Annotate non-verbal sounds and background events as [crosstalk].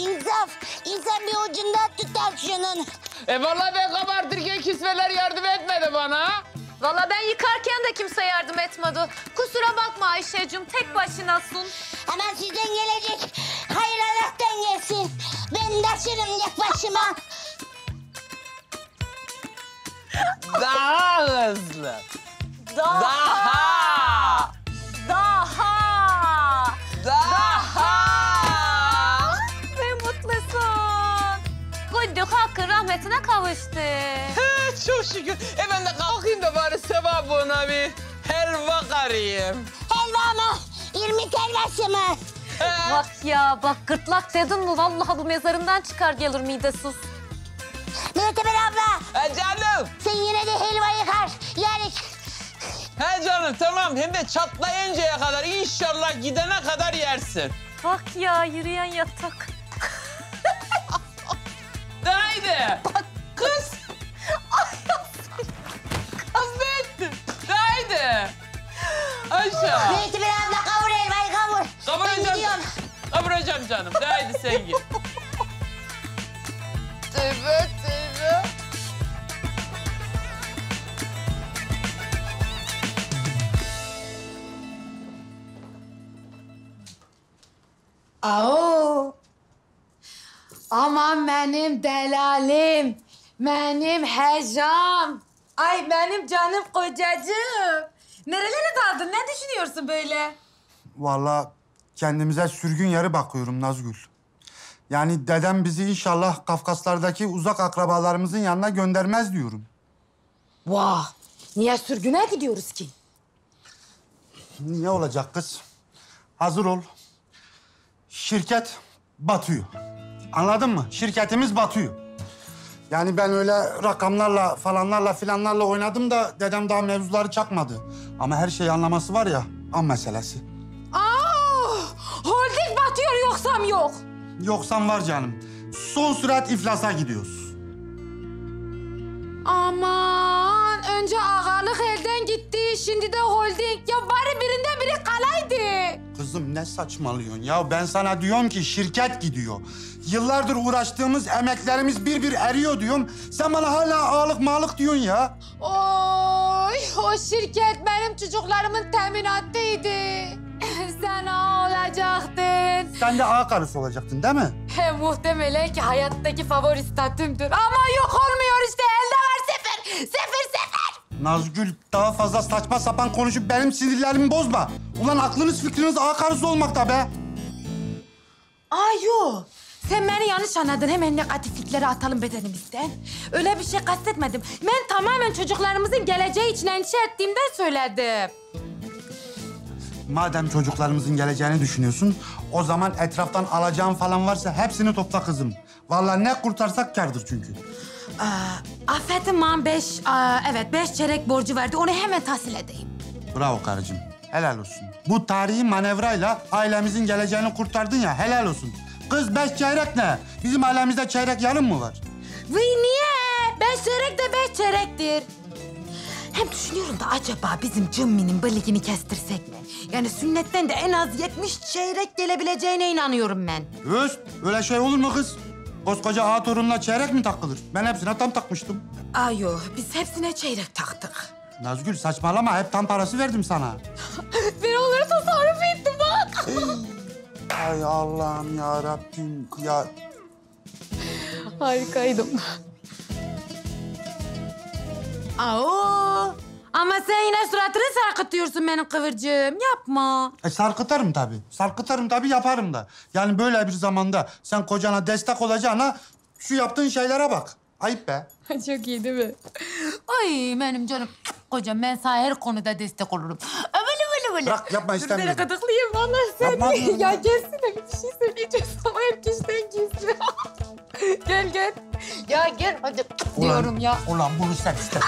insaf. İnsan bir ucundan tutar şunun. E vallahi ben kabartırken kisveler yardım etmedi bana. Valla ben yıkarken de kimse yardım etmedi. Kusura bakma Ayşe'cim tek başınasın. Hemen sizden gelecek. Hayır Allah'tan gelsin. Ben taşırım tek başıma. Daha hızlı. Daha. Daha. Kudduk hakkın rahmetine kavuştu. He, Çok şükür. E ben de kalkayım da bari sevabına bir helva karayım. Helva mı? İrmik helvası mı? He. Bak ya bak gırtlak dedin mi vallahi bu mezarından çıkar gelir midesiz. Müteber abla. He canım. Sen yine de helvayı kar. Yani He canım tamam hem de çatlayıncaya kadar inşallah gidene kadar yersin. Bak ya yürüyen yatak. Haydi. Bak kız. Affettim. De haydi. Aşağı. Müteber abla kavur helvayı kavur. Ben Kavuracağım. gidiyorum. Kavuracağım canım. Haydi sen git. Tövbe tövbe. Ao. Aman benim delalim. Benim hecam. Ay benim canım kocacığım. Nerelere daldın? Ne düşünüyorsun böyle? Vallahi kendimize sürgün yeri bakıyorum Nazgül. Yani dedem bizi inşallah Kafkaslardaki uzak akrabalarımızın yanına göndermez diyorum. Vah. Niye sürgüne gidiyoruz ki? Niye olacak kız? Hazır ol. Şirket batıyor. Anladın mı? Şirketimiz batıyor. Yani ben öyle rakamlarla falanlarla filanlarla oynadım da dedem daha mevzuları çakmadı. Ama her şeyi anlaması var ya an meselesi. Aa, holding batıyor yoksam yok. Yoksam var canım. Son sürat iflasa gidiyoruz. Aman önce ağalık elden gitti şimdi de holding. Ya bari birinden. Kızım ne saçmalıyorsun ya? Ben sana diyorum ki şirket gidiyor. Yıllardır uğraştığımız emeklerimiz bir bir eriyor diyorum. Sen bana hala ağalık mağlık diyorsun ya. Oy o şirket benim çocuklarımın teminatıydı. [laughs] Sen ağa olacaktın. Sen de ağa karısı olacaktın değil mi? He muhtemelen ki hayattaki favori statümdür. Ama yok olmuyor işte elde var sefer. Sefer sefer. Nazgül daha fazla saçma sapan konuşup benim sinirlerimi bozma. Ulan aklınız fikriniz karısı olmakta be. Ay yok. Sen beni yanlış anladın. Hemen negatiflikleri atalım bedenimizden. Öyle bir şey kastetmedim. Ben tamamen çocuklarımızın geleceği için endişe ettiğimden söyledim. Madem çocuklarımızın geleceğini düşünüyorsun, o zaman etraftan alacağın falan varsa hepsini topla kızım. Vallahi ne kurtarsak kârdır çünkü. Aa, Affet'in man beş, aa, evet beş çeyrek borcu verdi. Onu hemen tahsil edeyim. Bravo karıcığım. Helal olsun. Bu tarihi manevrayla ailemizin geleceğini kurtardın ya helal olsun. Kız beş çeyrek ne? Bizim ailemizde çeyrek yarım mı var? Vay niye? Beş çeyrek de beş çeyrektir. Hem düşünüyorum da acaba bizim cımminin baligini kestirsek mi? Yani sünnetten de en az yetmiş çeyrek gelebileceğine inanıyorum ben. Öz, öyle şey olur mu kız? Koskoca ağa torununa çeyrek mi takılır? Ben hepsine tam takmıştım. Ayo, biz hepsine çeyrek taktık. Nazgül saçmalama, hep tam parası verdim sana. [laughs] Ben onları tasarruf ettim bak. Ay Allah'ım ya Rabbim ya. Harikaydım. Aa, ama sen yine suratını sarkıtıyorsun benim kıvırcığım. Yapma. E sarkıtarım tabii. Sarkıtarım tabii yaparım da. Yani böyle bir zamanda sen kocana destek olacağına şu yaptığın şeylere bak. Ayıp be. [laughs] Çok iyi değil mi? Ay benim canım kocam ben sana her konuda destek olurum. Öyle öyle öyle. Bırak, yapma, Dur istemiyorum. beni gıdıklayayım vallahi sen. Yapma, yapma. ya [laughs] gelsene bir şey söyleyeceğiz ama herkesten gizli. [laughs] gel gel. Ya gel hadi diyorum ya. Ulan bunu sen iste.